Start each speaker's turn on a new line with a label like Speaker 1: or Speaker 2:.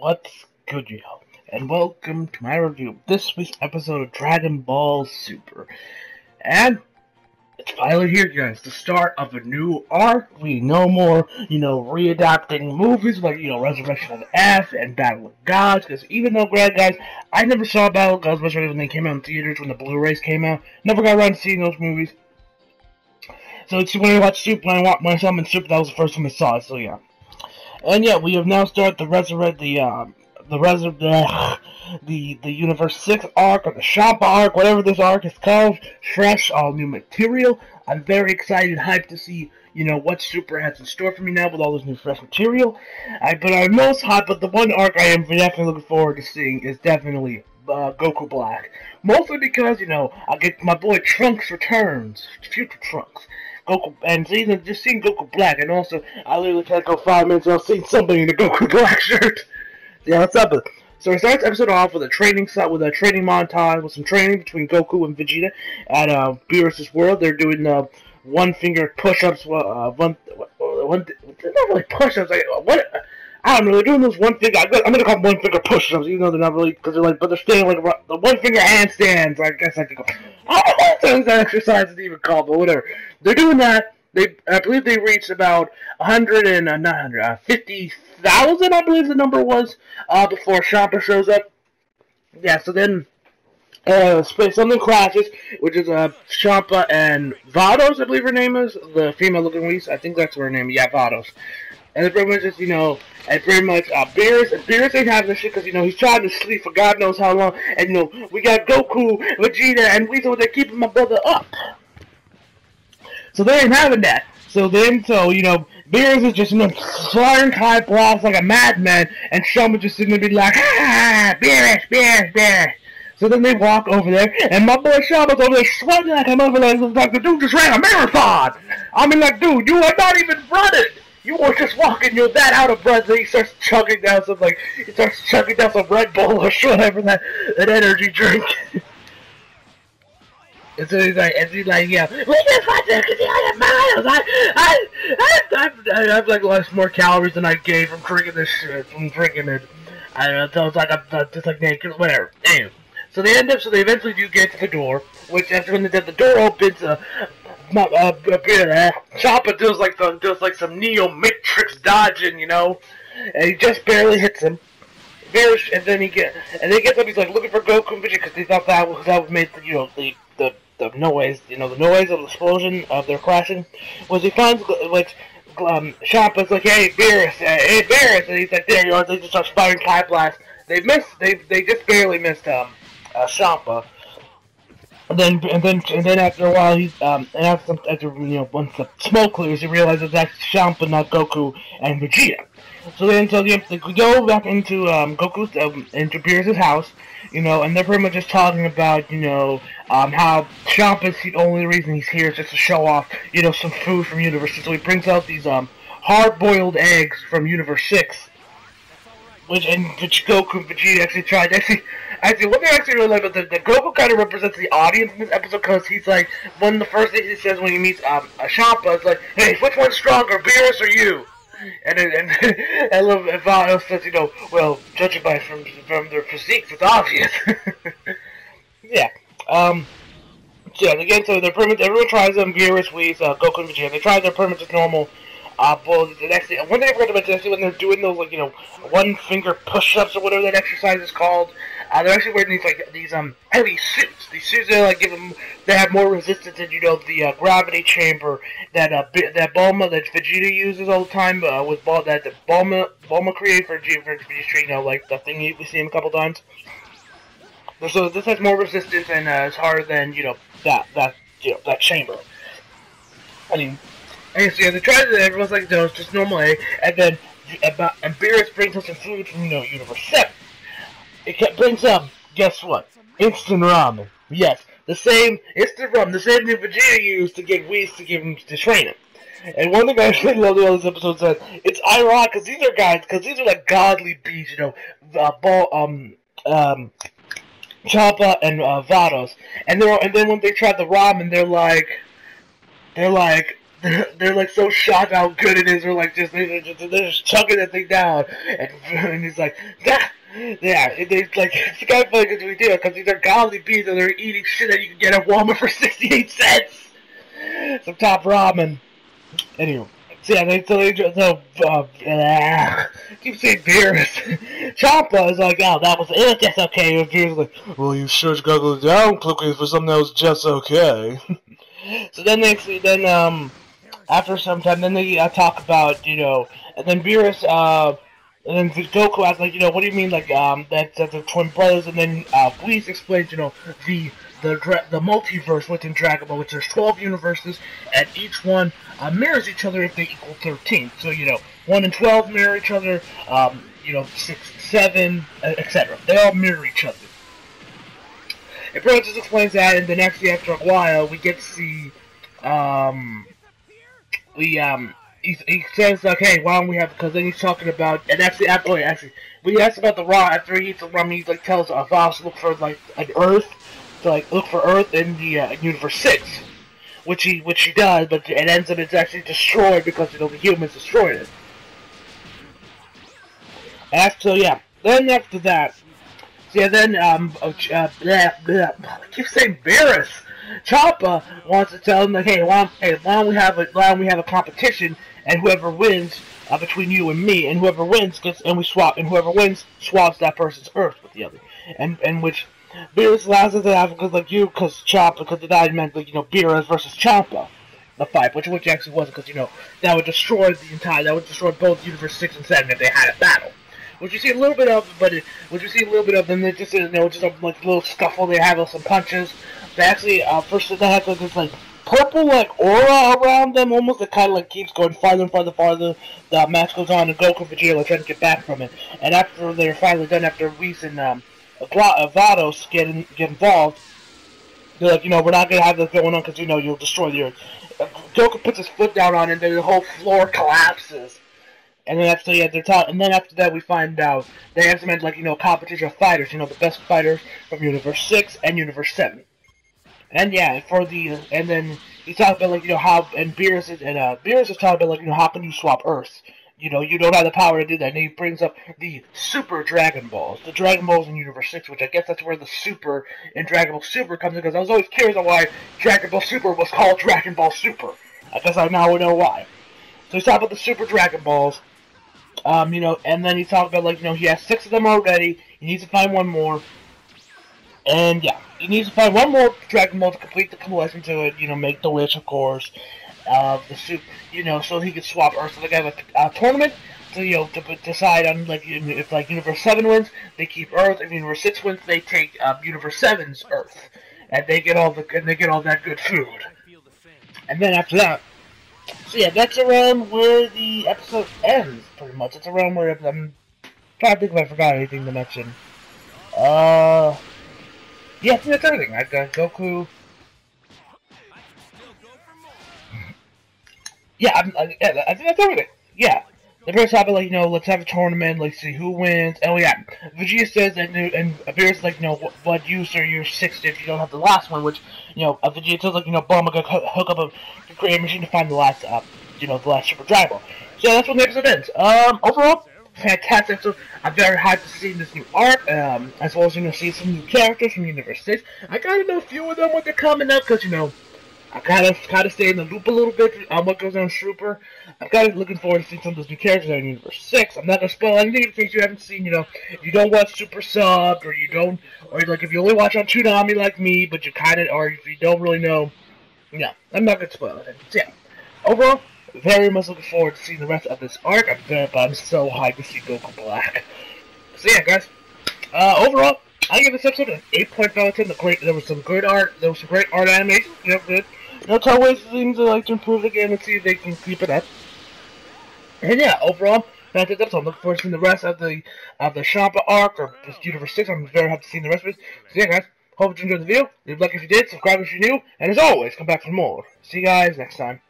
Speaker 1: What's good, y'all? And welcome to my review of this week's episode of Dragon Ball Super. And it's finally here, guys. The start of a new arc. We no more, you know, readapting movies like, you know, Resurrection of F and Battle of Gods. Because even though, grad guys, I never saw Battle of Gods, when they came out in theaters, when the Blu-rays came out. Never got around to seeing those movies. So it's when I watched Super, when I watched myself in Super, that was the first time I saw it. So yeah. And yet, we have now started the resurrect the um, the resur the, the Universe Six arc or the Champa arc, whatever this arc is called. Fresh, all new material. I'm very excited, hyped to see you know what Super has in store for me now with all this new fresh material. I, but I'm most hyped. But the one arc I am definitely looking forward to seeing is definitely uh, Goku Black. Mostly because you know I get my boy Trunks returns, future Trunks. Goku, and seeing just seeing Goku Black, and also I literally can't go five minutes without seeing somebody in a Goku Black shirt. yeah, what's up? So it starts episode off with a training set with a training montage with some training between Goku and Vegeta at uh, Beerus' world. They're doing uh, one finger push-ups. Uh, one, one, not really push-ups. Like what? I don't know. They're doing those one finger. I'm gonna call them one finger push-ups, even though they're not really because they're like, but they're staying like the one finger handstands. I guess I could go. I don't know that exercise is even called, but whatever. They're doing that. They, I believe they reached about 100 and uh, not 100, uh, 50,000, I believe the number was, uh, before Champa shows up. Yeah, so then uh, something crashes, which is uh, Champa and Vados, I believe her name is, the female-looking Whis. I think that's her name. Yeah, Vados. And it's pretty much just, you know, and pretty much, uh, Beerus, Beerus ain't having this shit because, you know, he's trying to sleep for God knows how long. And, you know, we got Goku, Vegeta, and Weasel, they're keeping my brother up. So they ain't having that. So then, so, you know, Beerus is just, you know, firing Kai blast like a madman, and Champa just sitting there be like, ah, Beerus, Beerus, Beerus. So then they walk over there, and my boy Champa's over there sweating like a motherfucker, like the dude just ran a marathon. I mean, like, dude, you are not even running. You were just walking, you're that out of breath, and he starts chugging down some, like, he starts chugging down some Red Bull or whatever, that, that energy drink. and so he's like, and he's like, yeah, we can fight there because I have miles. I, I, I, I, I've, like, lost more calories than I gained from drinking this shit, from drinking it. I don't know, so it's like, I'm just like naked, whatever. Anyway. So they end up, so they eventually do get to the door, which after when the, the door opens, uh, uh, uh, Champa does like the does like some Neo Matrix dodging, you know, and he just barely hits him. Very, and then he get and then he gets up. He's like looking for Goku Vegeta because he thought that was that make the, you know the the the noise, you know, the noise of the explosion of their crashing. Was he finds like um, Champa's like, hey Beerus, uh, hey Beerus, and he's like, there you are. They just start firing Kai Blast. They missed. They they just barely missed um uh, Champa. And then, and then, and then after a while, he, um, and after, after, you know, once the smoke clears, he realizes that's Champa, not Goku and Vegeta. So then, so they, they go back into, um, Goku's, um, into Beerus' house, you know, and they're pretty much just talking about, you know, um, how Champa's the only reason he's here is just to show off, you know, some food from Universe. So he brings out these, um, hard-boiled eggs from Universe 6, which, and which Goku and Vegeta actually tried, actually, Actually, what they actually really like, but the, the Goku kind of represents the audience in this episode because he's like one of the first things he says when he meets um, a Champa is like, "Hey, which one's stronger, Beerus or you?" And and and, I love Vados says, you know, well, judging by from from their physiques, it's obvious. yeah. Um. Yeah, again, so pretty much, everyone tries them, Beerus, Whis, uh, Goku, and Vegeta. They try their much just normal uh, well, the next thing, one thing I forgot to mention, actually, when they're doing those, like, you know, one finger push-ups or whatever that exercise is called, uh, they're actually wearing these, like, these, um, heavy suits. These suits, they, like, give them, they have more resistance than, you know, the, uh, gravity chamber that, uh, that Bulma, that Vegeta uses all the time, uh, with Ball, that the Bulma, Bulma created for, G, for Vegeta, you know, like, the thing we see him a couple times. So this has more resistance and, uh, it's harder than, you know, that, that, you know, that chamber. I mean, and so yeah, they try to everyone's like, no, it's just normal egg, and then about and Beerus brings us some food from you know Universe Seven. It kept brings up, guess what? Instant ramen. Yes, the same instant ramen, the same thing Vegeta used to get Whis to give him to train him. And one thing I really love the other episodes that it's ironic because these are guys, because these are like godly beasts, you know, uh, ball, um, um, Champa and uh, Vados, and they're and then when they try the ramen, they're like, they're like, they're, they're like so shocked how good it is. They're like just they're just, they're just chugging that thing down, and, and he's like, ah! Yeah, it's like it's kind of funny because we do it because these are godly bees and they're eating shit that you can get at Walmart for sixty-eight cents. Some top ramen. Anyway. So yeah, they so they so uh, uh, keep saying Beerus. Champa is like, oh, that was it. That's okay. And Beerus like, well, you sure gotta go down quickly for something that was just okay. so then they then um after some time then they uh, talk about you know and then Beerus uh and then Goku asks like you know what do you mean like um that, that the twin brothers and then uh Whis explains you know the the the multiverse within Dragon Ball, which there's 12 universes, and each one uh, mirrors each other if they equal 13. So you know, one and 12 mirror each other. Um, you know, six, seven, etc. They all mirror each other. And pretty just explains that, and then actually after a while, we get to see, um, we um, he, he says like, hey, why don't we have? Because then he's talking about, and actually, after, oh, yeah, actually, when he asks about the raw after he eats the ramen, he like tells Vados to look for like an Earth to like look for Earth in the uh, Universe Six, which he which he does, but it ends up it's actually destroyed because you know the humans destroyed it. After yeah, then after that, yeah, then um, uh, blah, blah, I keep saying Beerus. Champa wants to tell him like, hey, why, hey, why don't we have a why don't we have a competition and whoever wins uh, between you and me, and whoever wins gets and we swap, and whoever wins swaps that person's Earth with the other, and and which Beerus allows us to have because like you, because Champa, because that meant like you know Beerus versus Champa, the fight, which which actually wasn't because you know that would destroy the entire, that would destroy both Universe Six and Seven if they had a battle. Which you see a little bit of, but it, which you see a little bit of, then they just you know just a like little scuffle. They have some punches. They actually uh, first they have like this like purple like aura around them, almost it kind of like keeps going farther and farther, farther. The match goes on, and Goku and Vegeta are trying to get back from it. And after they're finally done, after Whis and um, Vados get in, get involved, they're like, you know, we're not gonna have this going on because you know you'll destroy the Earth. Goku puts his foot down on it, and then the whole floor collapses. And then after yeah, they're talking, and then after that we find out they have some like you know competition of fighters, you know the best fighters from Universe Six and Universe Seven. And yeah, for the and then he talks about like you know how and Beerus is and uh Beerus is talking about like you know how can you swap Earths? you know, you don't have the power to do that. And he brings up the Super Dragon Balls, the Dragon Balls in Universe 6, which I guess that's where the Super in Dragon Ball Super comes in, because I was always curious on why Dragon Ball Super was called Dragon Ball Super. I guess I now know why. So he's talking about the Super Dragon Balls, um, you know, and then he talked about, like, you know, he has six of them already, he needs to find one more, and yeah, he needs to find one more Dragon Ball to complete the collection to it, you know, make the wish, of course, of the soup, you know, so he could swap Earth. So they have a, a tournament to you know to decide on like if like Universe Seven wins, they keep Earth. If Universe Six wins, they take uh, Universe 7's Earth, and they get all the and they get all that good food. And then after that, so yeah, that's around where the episode ends. Pretty much, it's around where I'm trying to think if I forgot anything to mention. Uh, yeah, that's everything. I got Goku. Yeah, I'm, I, I think that's everything. Yeah. The first topic, like, you know, let's have a tournament, let's see who wins. And, yeah, Vegeta says, and, and Beerus, like, you know, what, what use are your sixth if you don't have the last one, which, you know, uh, Vegeta tells, like, you know, Bulma gonna hook up a create machine to find the last, uh, you know, the last Super Dragon. So that's what the episode ends. Um, overall, fantastic episode. I'm very hyped to see this new art, um, as well as, you know, see some new characters from Universe 6. I gotta know a few of them when they're coming up, because, you know, I gotta, of stay in the loop a little bit on what goes on Super. I'm kind of looking forward to seeing some of those new characters in Universe Six. I'm not gonna spoil anything in case you haven't seen. You know, if you don't watch Super Subbed, or you don't, or like if you only watch on Toonami like me, but you kind of, or if you don't really know, yeah, I'm not gonna spoil it. So, yeah, overall, very much looking forward to seeing the rest of this arc. I'm very, but I'm so hyped to see Goku Black. So yeah, guys. Uh, overall, I give this episode an 8.5 out of 10. The great, there was some great art. There was some great art animation. You know, good. That's always seems to like to improve the game and see if they can keep it up. And yeah, overall, that's it. So I'm looking forward to seeing the rest of the of the Champa arc or this Universe 6. I'm very happy to see the rest of it. So yeah, guys, hope you enjoyed the video. Leave a like if you did, subscribe if you're new, and as always, come back for more. See you guys next time.